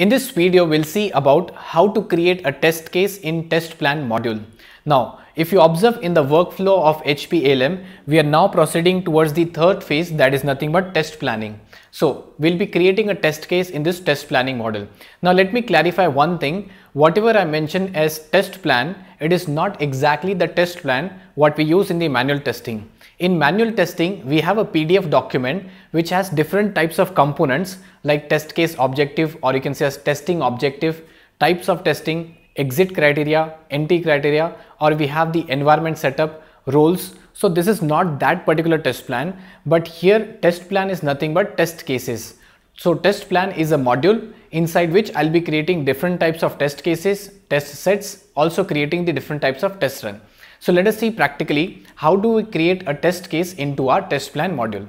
In this video, we'll see about how to create a test case in test plan module. Now, if you observe in the workflow of HP ALM, we are now proceeding towards the third phase that is nothing but test planning. So we'll be creating a test case in this test planning model. Now let me clarify one thing. Whatever I mentioned as test plan, it is not exactly the test plan what we use in the manual testing. In manual testing, we have a PDF document which has different types of components like test case objective or you can say as testing objective, types of testing, exit criteria, entry criteria or we have the environment setup, roles. So this is not that particular test plan, but here test plan is nothing but test cases. So test plan is a module inside which I'll be creating different types of test cases, test sets, also creating the different types of test run. So let us see practically how do we create a test case into our test plan module.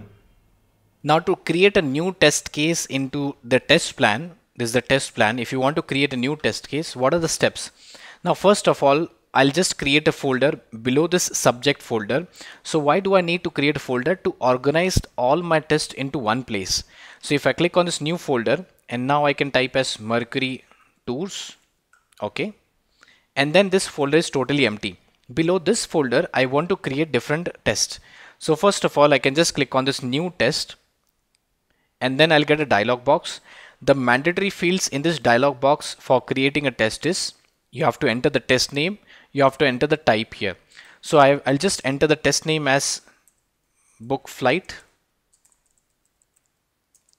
Now to create a new test case into the test plan, this is the test plan. If you want to create a new test case, what are the steps? Now first of all, I'll just create a folder below this subject folder. So why do I need to create a folder? To organize all my tests into one place. So if I click on this new folder and now I can type as Mercury Tours. Okay. And then this folder is totally empty. Below this folder, I want to create different tests. So first of all, I can just click on this new test and then I'll get a dialog box. The mandatory fields in this dialog box for creating a test is you have to enter the test name you have to enter the type here. So I, will just enter the test name as book flight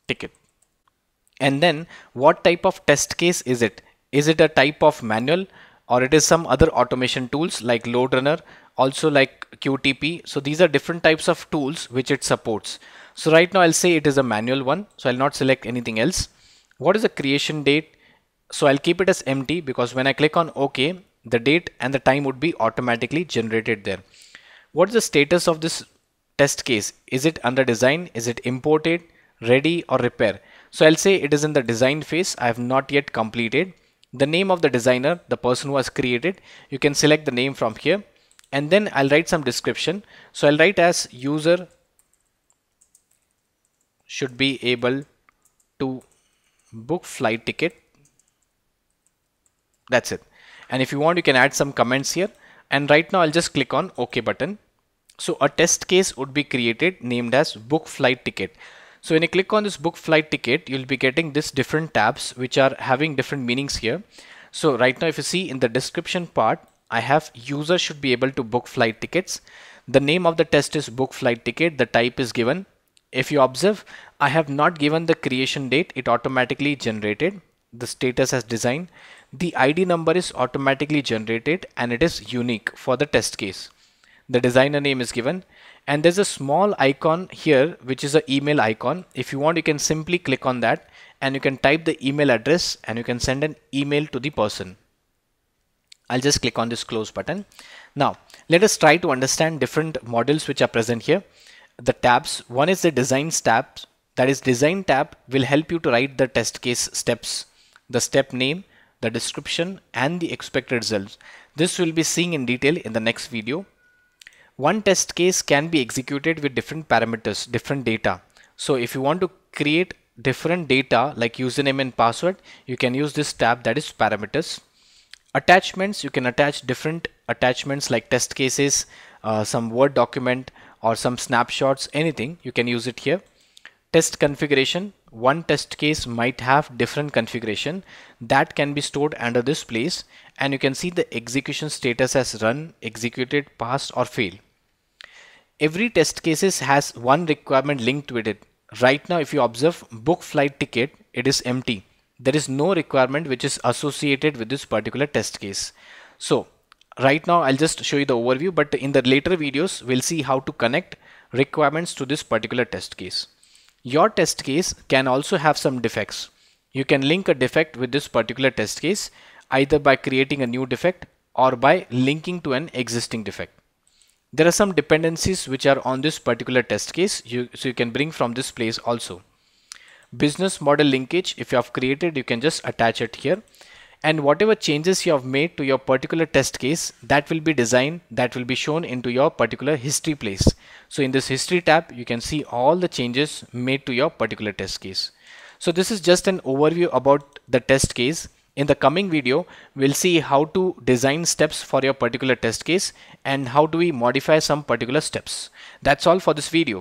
ticket. And then what type of test case is it? Is it a type of manual or it is some other automation tools like load runner also like qtp so these are different types of tools which it supports. So right now i'll say it is a manual one so i'll not select anything else. What is the creation date? So I'll keep it as empty because when I click on OK, the date and the time would be automatically generated there. What is the status of this test case? Is it under design? Is it imported, ready or repair? So I'll say it is in the design phase. I have not yet completed. The name of the designer, the person who has created, you can select the name from here and then I'll write some description. So I'll write as user should be able to book flight ticket that's it. And if you want, you can add some comments here. And right now I'll just click on OK button. So a test case would be created named as book flight ticket. So when you click on this book flight ticket, you'll be getting this different tabs which are having different meanings here. So right now if you see in the description part, I have user should be able to book flight tickets. The name of the test is book flight ticket. The type is given. If you observe, I have not given the creation date. It automatically generated the status as design the ID number is automatically generated and it is unique for the test case. The designer name is given and there's a small icon here which is an email icon. If you want you can simply click on that and you can type the email address and you can send an email to the person. I'll just click on this close button. Now let us try to understand different models which are present here. The tabs, one is the designs tab that is design tab will help you to write the test case steps, the step name, the description and the expected results. This will be seen in detail in the next video. One test case can be executed with different parameters, different data. So if you want to create different data like username and password, you can use this tab that is parameters. Attachments, you can attach different attachments like test cases, uh, some Word document or some snapshots, anything, you can use it here test configuration one test case might have different configuration that can be stored under this place and you can see the execution status as run executed passed or failed. Every test cases has one requirement linked with it. Right now if you observe book flight ticket it is empty. There is no requirement which is associated with this particular test case. So right now I'll just show you the overview but in the later videos we'll see how to connect requirements to this particular test case your test case can also have some defects. You can link a defect with this particular test case either by creating a new defect or by linking to an existing defect. There are some dependencies which are on this particular test case, you, so you can bring from this place also. Business model linkage, if you have created, you can just attach it here and whatever changes you have made to your particular test case that will be designed that will be shown into your particular history place so in this history tab you can see all the changes made to your particular test case So this is just an overview about the test case. In the coming video, we'll see how to design steps for your particular test case and how do we modify some particular steps. That's all for this video.